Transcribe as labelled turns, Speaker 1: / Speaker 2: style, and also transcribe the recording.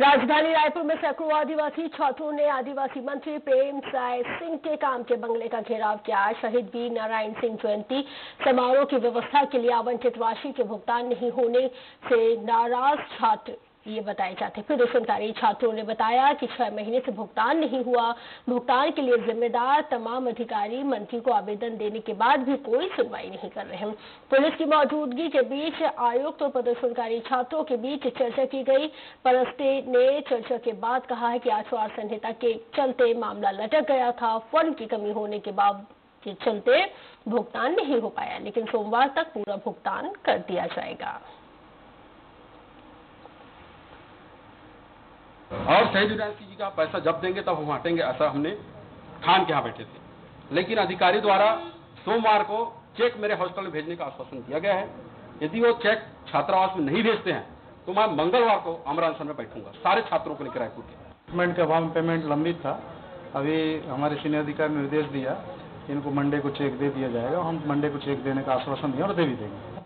Speaker 1: राजधानी रायपुर में सैकड़ों आदिवासी, छात्रों ने आदिवासी मंत्री प्रेम साय सिंह के काम के बंगले का घेराव किया। शहीद वीर नारायण सिंह जयंती समारोह की व्यवस्था के लिए आवंटित राशि के भुगतान नहीं होने से नाराज़ छात्र ये बताए जाते प्रदर्शनकारी छात्रों ने बताया कि छह महीने से भुगतान नहीं हुआ। भुगतान के लिए जिम्मेदार तमाम अधिकारी मंत्री को आवेदन देने के बाद भी कोई सुनवाई नहीं कर रहे पुलिस की मौजूदगी के बीच आयुक्त और प्रदर्शनकारी छात्रों के बीच चर्चा की गई। परस्ते ने चर्चा के बाद कहा है कि आचार संहिता के चलते मामला लटक गया था। फंड की कमी होने के बाद के चलते भुगतान नहीं हो पाया, लेकिन सोमवार तक पूरा भुगतान कर दिया जाएगा।
Speaker 2: और शहीद यूनिवर्सिटी जी का पैसा जब देंगे तब हम हटेंगे ऐसा हमने खान के यहाँ बैठे थे। लेकिन अधिकारी द्वारा सोमवार को चेक मेरे हॉस्टल में भेजने का आश्वासन दिया गया है। यदि वो चेक छात्रावास में नहीं भेजते हैं तो मैं मंगलवार को अमरानसर में बैठूँगा। सारे छात्रों को लेकर रायपुर के
Speaker 3: पेमेंट के अभाव में पेमेंट लंबित था। अभी हमारे सीनियर अधिकारी ने निर्देश दिया इनको मंडे को चेक दे दिया जाएगा। हम मंडे को चेक देने का आश्वासन दिया और दे भी देंगे।